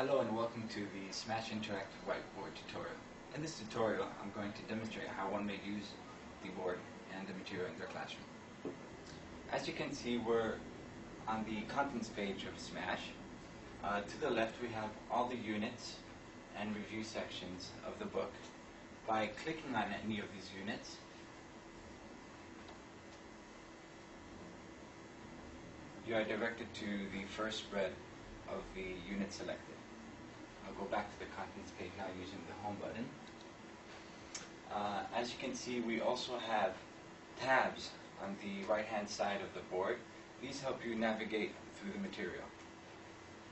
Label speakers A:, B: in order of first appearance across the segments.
A: Hello and welcome to the Smash Interactive Whiteboard tutorial. In this tutorial, I'm going to demonstrate how one may use the board and the material in their classroom. As you can see, we're on the contents page of Smash. Uh, to the left, we have all the units and review sections of the book. By clicking on any of these units, you are directed to the first spread of the unit selected. I'll go back to the contents page now using the home button. Uh, as you can see, we also have tabs on the right-hand side of the board. These help you navigate through the material.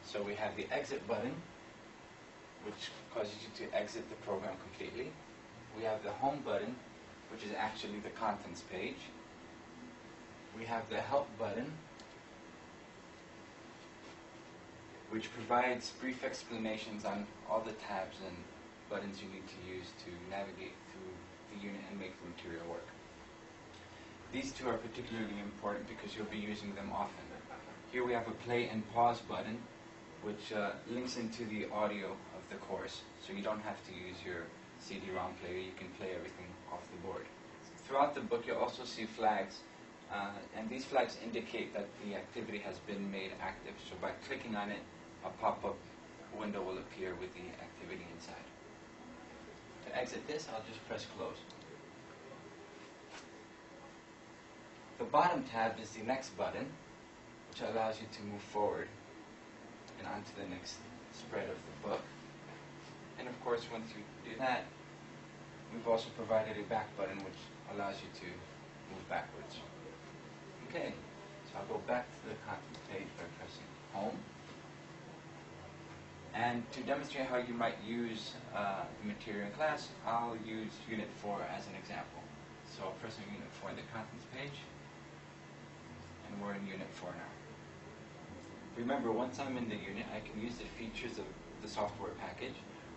A: So we have the exit button, which causes you to exit the program completely. We have the home button, which is actually the contents page. We have the help button, which provides brief explanations on all the tabs and buttons you need to use to navigate through the unit and make the material work. These two are particularly important because you'll be using them often. Here we have a play and pause button, which uh, links into the audio of the course, so you don't have to use your CD-ROM player, you can play everything off the board. Throughout the book you'll also see flags, uh, and these flags indicate that the activity has been made active, so by clicking on it, a pop-up window will appear with the activity inside. To exit this, I'll just press close. The bottom tab is the next button, which allows you to move forward and onto the next spread of the book. And of course, once you do that, we've also provided a back button which allows you to move backwards. Okay, so I'll go back to the content page by pressing Home. And to demonstrate how you might use uh, the material in class, I'll use Unit 4 as an example. So I'll press on Unit 4 in the contents page, and we're in Unit 4 now. Remember, once I'm in the unit, I can use the features of the software package,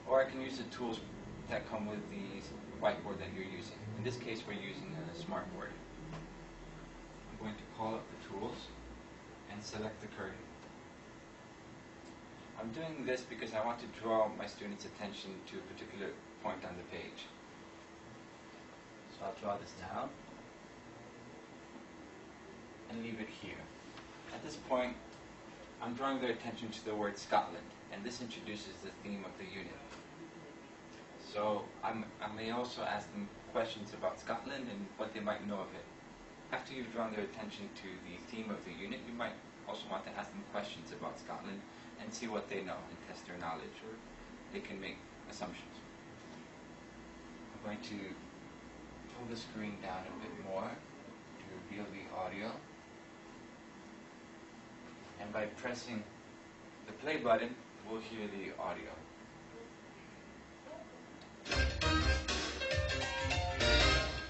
A: or I can use the tools that come with the whiteboard that you're using. In this case, we're using a smartboard. I'm going to call up the tools and select the curtain. I'm doing this because I want to draw my students' attention to a particular point on the page. So I'll draw this down and leave it here. At this point, I'm drawing their attention to the word Scotland, and this introduces the theme of the unit. So I'm, i may also ask them questions about Scotland and what they might know of it. After you've drawn their attention to the theme of the unit, you might also want to ask them questions about Scotland and see what they know and test their knowledge, or they can make assumptions. I'm going to pull the screen down a bit more to reveal the audio. And by pressing the play button, we'll hear the audio.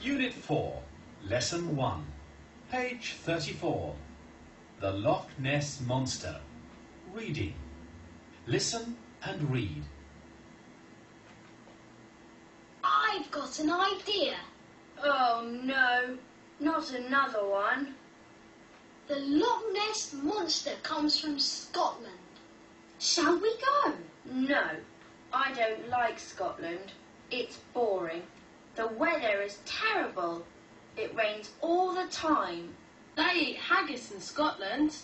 B: Unit 4, Lesson 1, page 34. The Loch Ness Monster. Reading. Listen and read.
C: I've got an idea.
D: Oh no, not another one.
C: The Loch Ness Monster comes from Scotland. Shall we go?
D: No, I don't like Scotland. It's boring. The weather is terrible. It rains all the time.
E: They eat haggis in Scotland.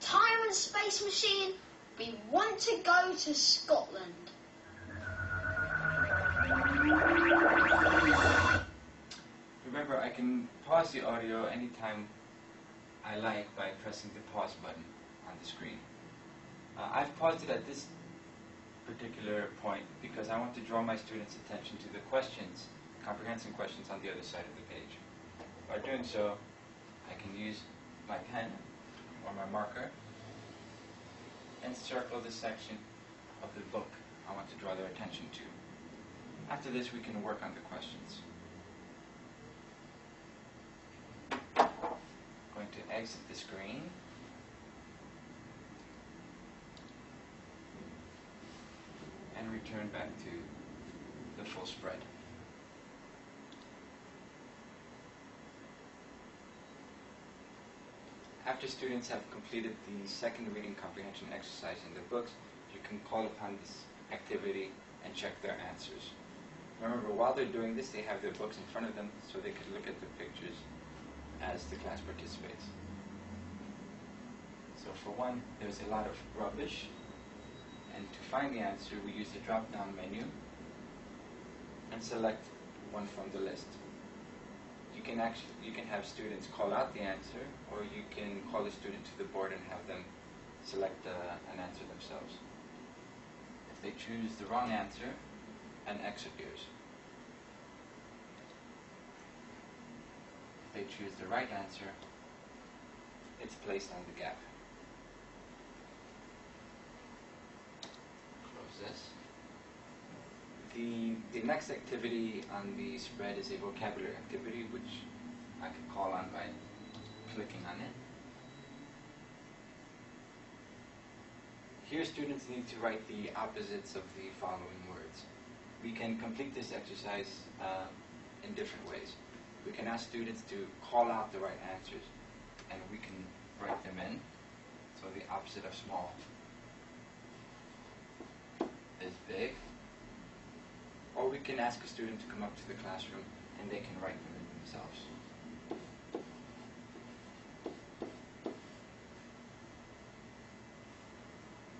C: Tyrant Space Machine, we want to go to Scotland.
A: Remember, I can pause the audio anytime I like by pressing the pause button on the screen. Uh, I've paused it at this particular point because I want to draw my students' attention to the questions, comprehension questions on the other side of the page. By doing so, I can use my pen or my marker and circle the section of the book I want to draw their attention to. After this, we can work on the questions. I'm Going to exit the screen. And return back to the full spread. After students have completed the second reading comprehension exercise in the books, you can call upon this activity and check their answers. Remember, while they're doing this, they have their books in front of them so they can look at the pictures as the class participates. So for one, there's a lot of rubbish, and to find the answer, we use the drop-down menu and select one from the list. You can actually you can have students call out the answer, or you can call the student to the board and have them select uh, an answer themselves. If they choose the wrong answer, an X appears. If they choose the right answer, it's placed on the gap. Close this. The, the next activity on the spread is a vocabulary activity, which I can call on by clicking on it. Here students need to write the opposites of the following words. We can complete this exercise uh, in different ways. We can ask students to call out the right answers, and we can write them in. So the opposite of small is big. We can ask a student to come up to the classroom and they can write them themselves.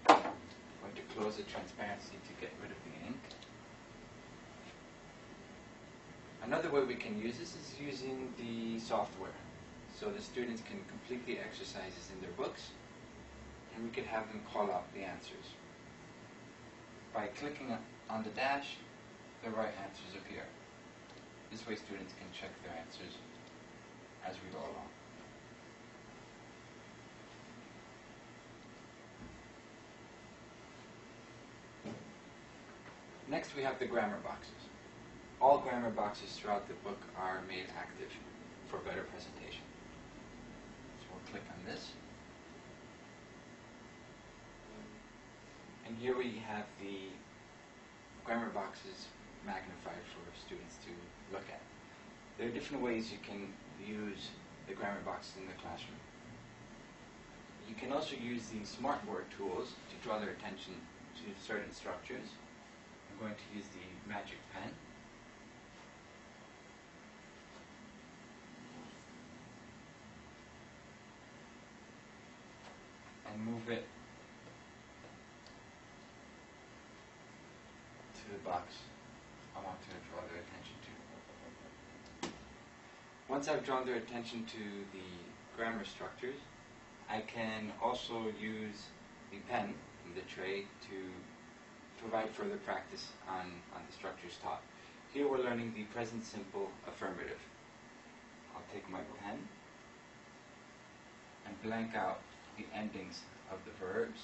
A: I'm going to close the transparency to get rid of the ink. Another way we can use this is using the software. So the students can complete the exercises in their books and we could have them call out the answers. By clicking on the dash, the right answers appear. This way students can check their answers as we go along. Next we have the grammar boxes. All grammar boxes throughout the book are made active for better presentation. So we'll click on this. And here we have the grammar boxes magnified for students to look at. There are different ways you can use the grammar boxes in the classroom. You can also use the smartboard tools to draw their attention to certain structures. I'm going to use the magic pen. And move it to the box I want to draw their attention to. Once I've drawn their attention to the grammar structures, I can also use the pen in the tray to provide further practice on, on the structures taught. Here we're learning the present simple affirmative. I'll take my pen and blank out the endings of the verbs.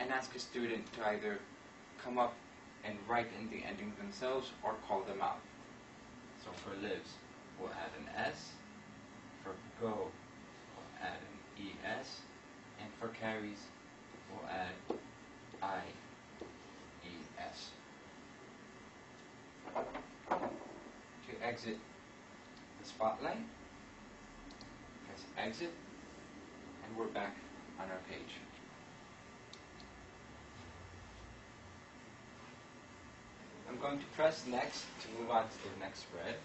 A: And ask a student to either come up and write in the endings themselves or call them out. So for lives, we'll add an S. For go, we'll add an ES. And for carries, we'll add I-E-S. To exit the spotlight, press exit, and we're back on our page. I'm going to press next to move on to the next spread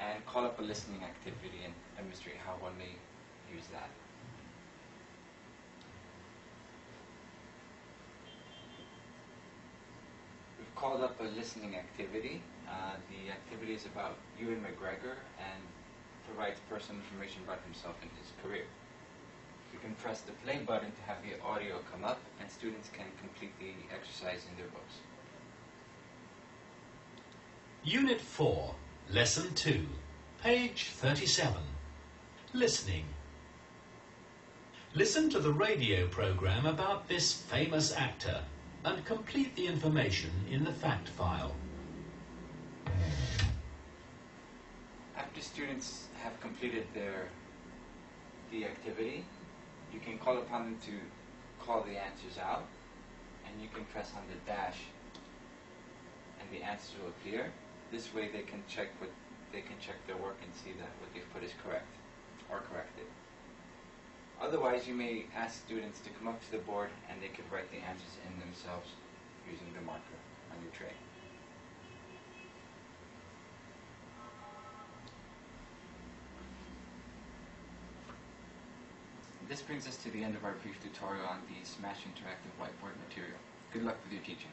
A: and call up a listening activity and demonstrate how one may use that. We've called up a listening activity. Uh, the activity is about Ewan McGregor and provides personal information about himself and his career. You can press the play button to have the audio come up and students can complete the exercise in their books.
B: Unit 4, Lesson 2, page 37. Listening. Listen to the radio program about this famous actor and complete the information in the fact file.
A: After students have completed their the activity, you can call upon them to call the answers out, and you can press on the dash, and the answers will appear. This way, they can check with they can check their work and see that what they've put is correct or corrected. Otherwise, you may ask students to come up to the board and they could write the answers in themselves using the marker on your tray. This brings us to the end of our brief tutorial on the Smash Interactive Whiteboard material. Good luck with your teaching.